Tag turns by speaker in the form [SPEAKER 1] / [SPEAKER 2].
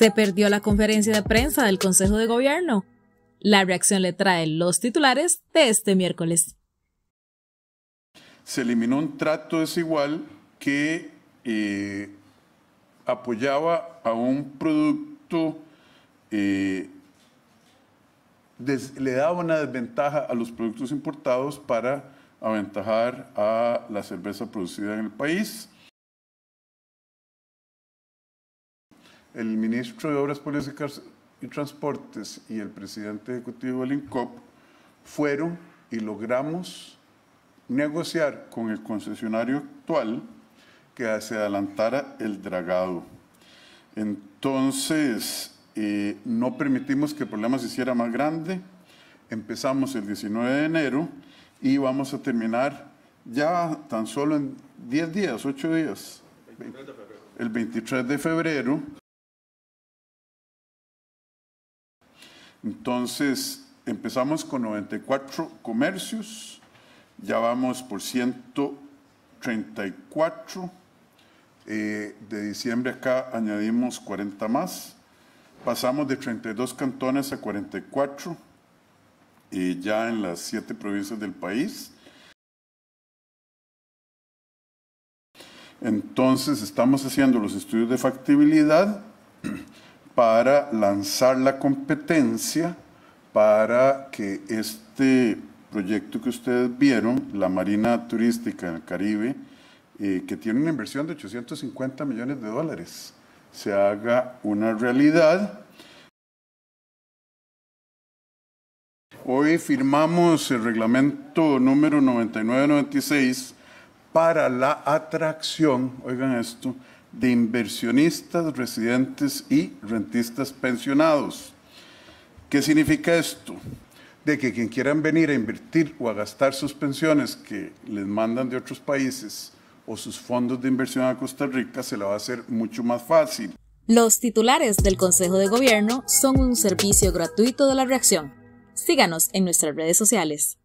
[SPEAKER 1] Se perdió la conferencia de prensa del Consejo de Gobierno. La reacción le trae los titulares de este miércoles.
[SPEAKER 2] Se eliminó un trato desigual que eh, apoyaba a un producto, eh, le daba una desventaja a los productos importados para aventajar a la cerveza producida en el país. El ministro de Obras Públicas y Transportes y el presidente ejecutivo del INCOP fueron y logramos negociar con el concesionario actual que se adelantara el dragado. Entonces, eh, no permitimos que el problema se hiciera más grande. Empezamos el 19 de enero y vamos a terminar ya tan solo en 10 días, 8 días. El 23 de febrero. Entonces, empezamos con 94 comercios, ya vamos por 134 eh, de diciembre acá añadimos 40 más. Pasamos de 32 cantones a 44 y ya en las siete provincias del país. Entonces estamos haciendo los estudios de factibilidad para lanzar la competencia para que este proyecto que ustedes vieron, la Marina Turística en el Caribe, eh, que tiene una inversión de 850 millones de dólares, se haga una realidad. Hoy firmamos el reglamento número 9996 para la atracción, oigan esto, de inversionistas, residentes y rentistas pensionados. ¿Qué significa esto? De que quien quieran venir a invertir o a gastar sus pensiones que les mandan de otros países o sus fondos de inversión a Costa Rica, se la va a hacer mucho más fácil.
[SPEAKER 1] Los titulares del Consejo de Gobierno son un servicio gratuito de la reacción. Síganos en nuestras redes sociales.